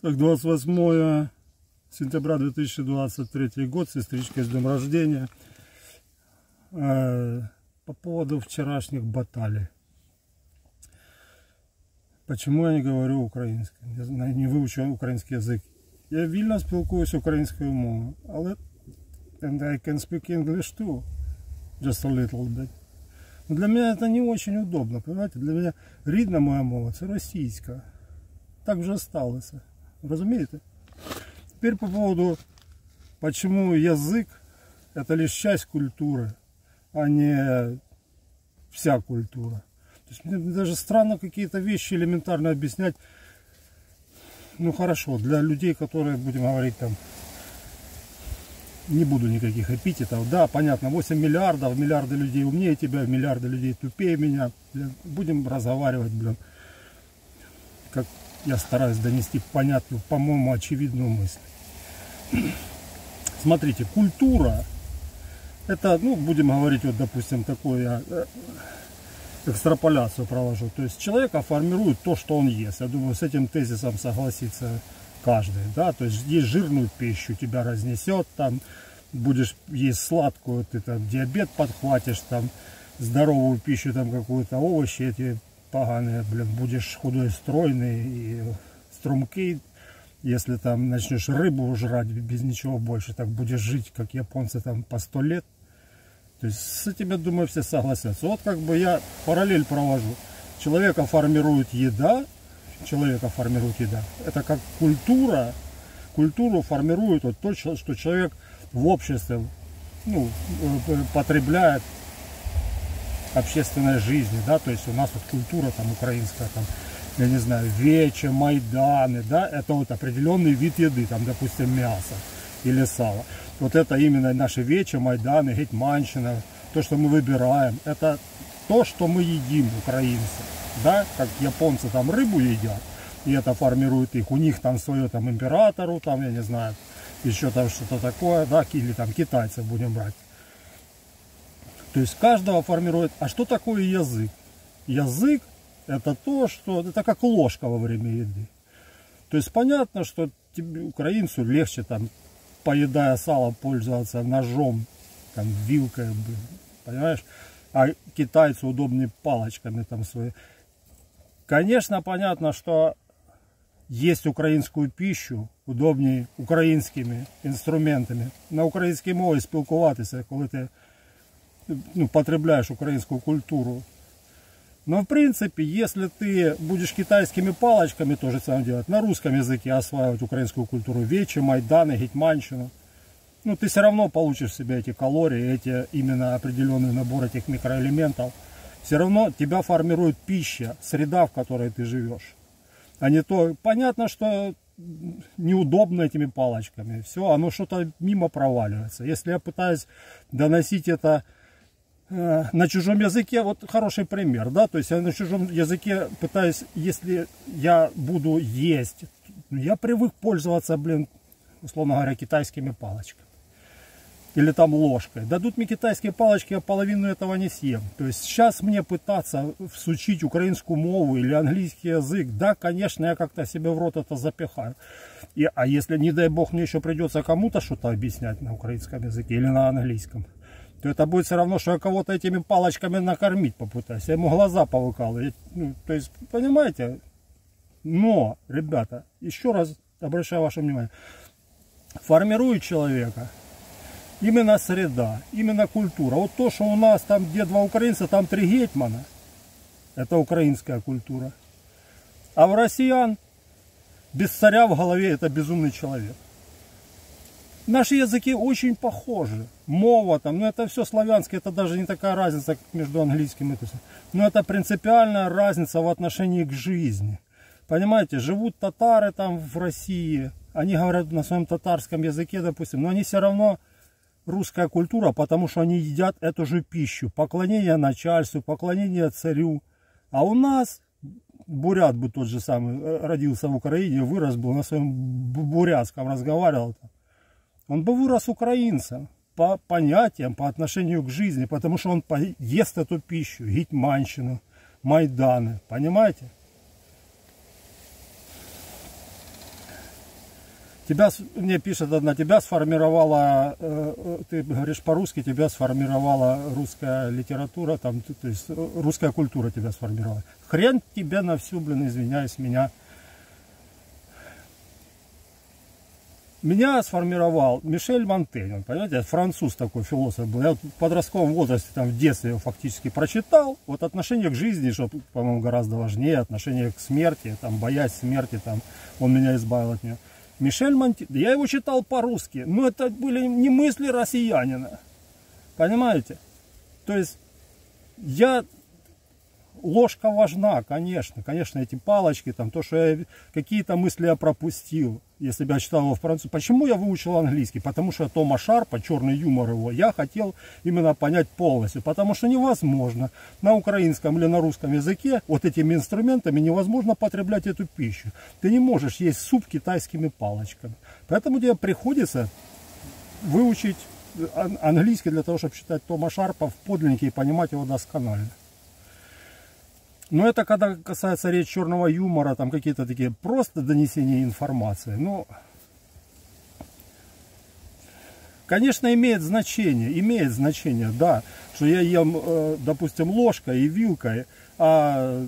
Так, 28 сентября 2023 год, сестричка с днем рождения. Э, по поводу вчерашних баталий. Почему я не говорю українською? Я не вивчу український язик. Я вільно спілкуюся українською мовою, але and I can speak English too, just a little bit. Но для меня это не очень удобно, понимаете? Для меня рідна моя мова це російська. Так вже сталося. Разумеете? Теперь по поводу, почему язык это лишь часть культуры, а не вся культура. То есть мне даже странно какие-то вещи элементарно объяснять. Ну хорошо, для людей, которые, будем говорить, там, не буду никаких эпитетов. Да, понятно, 8 миллиардов, миллиарды людей умнее тебя, миллиарды людей тупее меня. Блин, будем разговаривать, блин, как я стараюсь донести понятную, по-моему, очевидную мысль. Смотрите, культура, это, ну, будем говорить, вот, допустим, такую я э, экстраполяцию провожу. То есть человека формирует то, что он ест. Я думаю, с этим тезисом согласится каждый, да, то есть есть жирную пищу, тебя разнесет, там, будешь есть сладкую, ты там диабет подхватишь, там, здоровую пищу, там, какую-то овощи эти поганые, блин, будешь худой, стройный и струмкий, если там начнешь рыбу жрать без ничего больше, так будешь жить, как японцы, там, по сто лет. То есть с этим, я думаю, все согласятся. Вот как бы я параллель провожу. Человека формирует еда, человека формирует еда. Это как культура, культуру формирует вот то, что человек в обществе ну, э, потребляет общественной жизни, да, то есть у нас вот культура там украинская, там, я не знаю, вече, майданы, да, это вот определенный вид еды, там, допустим, мясо или сало. Вот это именно наши вече, майданы, гетьманщина, то, что мы выбираем, это то, что мы едим, украинцы да, как японцы там рыбу едят, и это формирует их, у них там свое там императору, там, я не знаю, еще там что-то такое, да, или там китайцев будем брать. То есть каждого формирует, а что такое язык? Язык это то, что, это как ложка во время еды. То есть понятно, что тебе, украинцу легче там, поедая сало, пользоваться ножом, там, вилкой, понимаешь? А китайцу удобнее палочками там свои. Конечно, понятно, что есть украинскую пищу удобнее українськими інструментами. На українській мові спілкуватися, коли ти ну, потребляешь украинскую культуру. Но в принципе, если ты будешь китайскими палочками то же самое делать, на русском языке осваивать украинскую культуру, вечи, майданы, гетьманщину, ну ты все равно получишь себе эти калории, эти именно определенный набор этих микроэлементов – все равно тебя формирует пища, среда, в которой ты живешь. А не то, понятно, что неудобно этими палочками. Все, оно что-то мимо проваливается. Если я пытаюсь доносить это на чужом языке, вот хороший пример, да, то есть я на чужом языке пытаюсь, если я буду есть, я привык пользоваться, блин, условно говоря, китайскими палочками или там ложкой. Дадут мне китайские палочки, я половину этого не съем. То есть сейчас мне пытаться всучить украинскую мову или английский язык, да, конечно, я как-то себе в рот это запихаю. И, а если, не дай бог, мне еще придется кому-то что-то объяснять на украинском языке или на английском, то это будет все равно, что я кого-то этими палочками накормить попытаюсь. Я ему глаза повыкалываю. Ну, то есть, понимаете? Но, ребята, еще раз обращаю ваше внимание, формирует человека – именно среда, именно культура. Вот то, что у нас там, где два украинца, там три гетмана, это украинская культура. А в россиян без царя в голове это безумный человек. Наши языки очень похожи. Мова там, ну это все славянское, это даже не такая разница, как между английским и это Но это принципиальная разница в отношении к жизни. Понимаете, живут татары там в России, они говорят на своем татарском языке, допустим, но они все равно русская культура, потому что они едят эту же пищу. Поклонение начальству, поклонение царю. А у нас бурят бы тот же самый э, родился в Украине, вырос был на своем бурятском, разговаривал. Он бы вырос украинцем по понятиям, по отношению к жизни, потому что он ест эту пищу, гитманщину, майданы, понимаете? Тебя, мне пишет одна, тебя сформировала, э, э, ты говоришь по-русски, тебя сформировала русская литература, там, то есть русская культура тебя сформировала. Хрен тебя на всю, блин, извиняюсь, меня Меня сформировал Мишель Монтень, понимаете, француз такой философ был. Я в подростковом возрасте, там, в детстве его фактически прочитал. Вот отношение к жизни, что, по-моему, гораздо важнее, отношение к смерти, там, боясь смерти, там, он меня избавил от нее. Мишель Монтень, я его читал по-русски, но это были не мысли россиянина, понимаете? То есть, я ложка важна, конечно, конечно, эти палочки, там, то, что я какие-то мысли я пропустил, если бы я читал его в французском. Почему я выучил английский? Потому что Тома Шарпа, черный юмор его, я хотел именно понять полностью, потому что невозможно на украинском или на русском языке вот этими инструментами невозможно потреблять эту пищу. Ты не можешь есть суп китайскими палочками. Поэтому тебе приходится выучить английский для того, чтобы читать Тома Шарпа в подлиннике и понимать его досконально. Но это когда касается речи черного юмора, там какие-то такие просто донесения информации. Ну, конечно, имеет значение, имеет значение, да, что я ем, э, допустим, ложкой и вилкой, а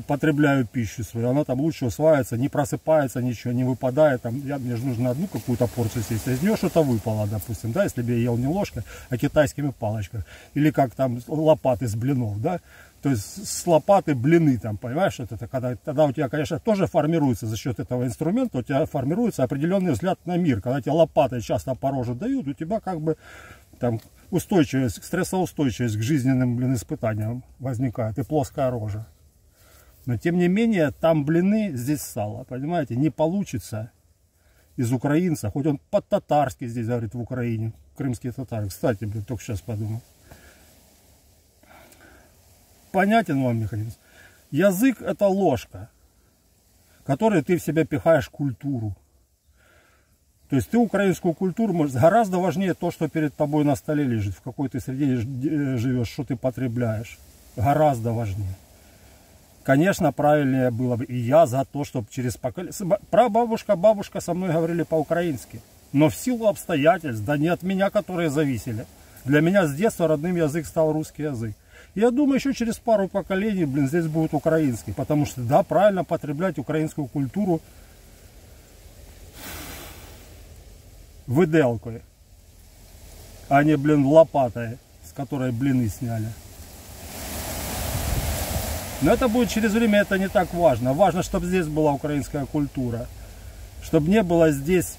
потребляю пищу свою, она там лучше усваивается, не просыпается ничего, не выпадает, там, я, мне же нужно одну какую-то порцию съесть, из нее что-то выпало, допустим, да, если бы я ел не ложкой, а китайскими палочками, или как там лопаты с блинов, да, то есть с лопаты блины там, понимаешь, это, это когда, тогда у тебя, конечно, тоже формируется за счет этого инструмента, у тебя формируется определенный взгляд на мир. Когда тебе лопаты часто по роже дают, у тебя как бы там устойчивость, стрессоустойчивость к жизненным, блин, испытаниям возникает, и плоская рожа. Но тем не менее, там блины, здесь сало, понимаете, не получится из украинца, хоть он по-татарски здесь говорит в Украине, крымские татары. Кстати, блин, только сейчас подумал понятен вам механизм. Язык это ложка, которой ты в себя пихаешь культуру. То есть ты украинскую культуру, может, гораздо важнее то, что перед тобой на столе лежит, в какой ты среде э, живешь, что ты потребляешь. Гораздо важнее. Конечно, правильнее было бы. И я за то, чтобы через поколение... Прабабушка, бабушка со мной говорили по-украински. Но в силу обстоятельств, да не от меня, которые зависели. Для меня с детства родным язык стал русский язык. Я думаю, еще через пару поколений, блин, здесь будет украинский. Потому что, да, правильно потреблять украинскую культуру выделкой, а не, блин, лопатой, с которой блины сняли. Но это будет через время, это не так важно. Важно, чтобы здесь была украинская культура. Чтобы не было здесь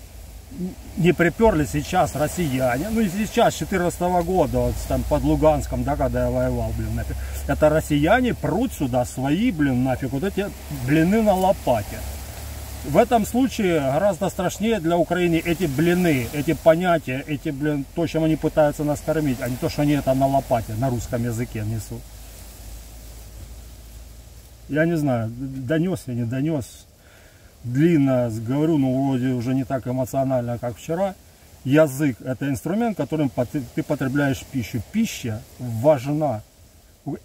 не приперли сейчас россияне, ну и сейчас, 14 -го года, вот, там под Луганском, да, когда я воевал, блин, нафиг, это россияне прут сюда свои, блин, нафиг, вот эти блины на лопате. В этом случае гораздо страшнее для Украины эти блины, эти понятия, эти, блин, то, чем они пытаются нас кормить, а не то, что они это на лопате, на русском языке несут. Я не знаю, донес я не донес, длинно говорю, но вроде уже не так эмоционально, как вчера. Язык – это инструмент, которым ты потребляешь пищу. Пища важна.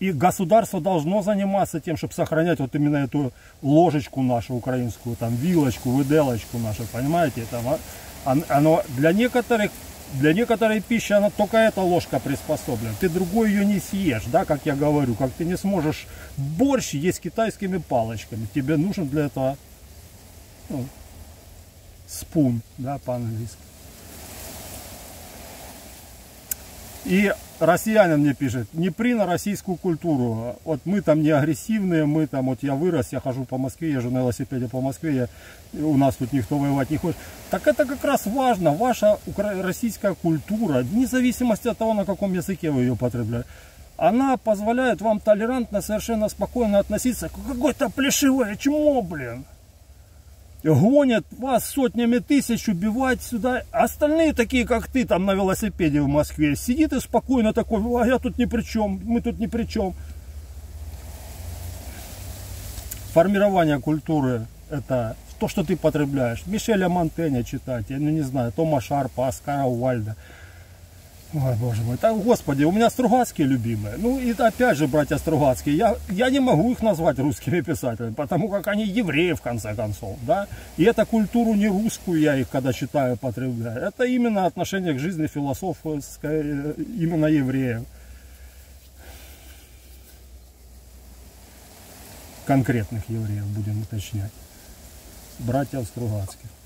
И государство должно заниматься тем, чтобы сохранять вот именно эту ложечку нашу украинскую, там вилочку, выделочку нашу, понимаете? Там, оно для некоторых для некоторой пищи она только эта ложка приспособлена. Ты другой ее не съешь, да, как я говорю. Как ты не сможешь борщ есть китайскими палочками. Тебе нужен для этого ну, спун, да, по-английски. И россиянин мне пишет, не при на российскую культуру. Вот мы там не агрессивные, мы там, вот я вырос, я хожу по Москве, езжу на велосипеде по Москве, я, у нас тут никто воевать не хочет. Так это как раз важно, ваша российская культура, вне зависимости от того, на каком языке вы ее потребляете. Она позволяет вам толерантно, совершенно спокойно относиться к какой-то плешивой чмо, блин гонят вас сотнями тысяч убивать сюда. Остальные такие, как ты, там на велосипеде в Москве, сидит и спокойно такой, а я тут ни при чем, мы тут ни при чем. Формирование культуры – это то, что ты потребляешь. Мишеля Монтэня читать, я ну, не знаю, Тома Шарпа, Оскара Уальда. Ой, боже мой. Так, господи, у меня Стругацкие любимые. Ну, и опять же, братья Стругацкие, я, я не могу их назвать русскими писателями, потому как они евреи, в конце концов, да. И эту культуру не русскую я их, когда читаю, потребляю. Это именно отношение к жизни философское, э, именно евреев. Конкретных евреев, будем уточнять. Братьев Стругацких.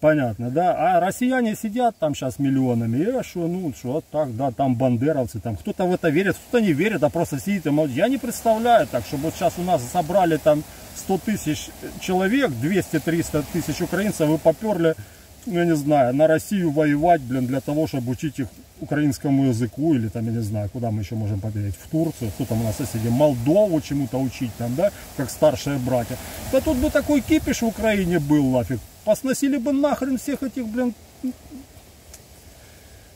Понятно, да. А россияне сидят там сейчас миллионами. И что, ну, что так, да, там бандеровцы, там кто-то в это верит, кто-то не верит, а просто сидит и молчит. Я не представляю так, чтобы вот сейчас у нас собрали там 100 тысяч человек, 200-300 тысяч украинцев и поперли, ну, я не знаю, на Россию воевать, блин, для того, чтобы учить их украинскому языку, или там, я не знаю, куда мы еще можем поверить, в Турцию, кто там у нас соседи, Молдову чему-то учить там, да, как старшие братья. Да тут бы такой кипиш в Украине был, нафиг. Посносили бы нахрен всех этих, блин,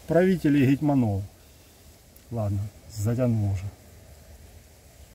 правителей гетьманов. Ладно, затянул уже.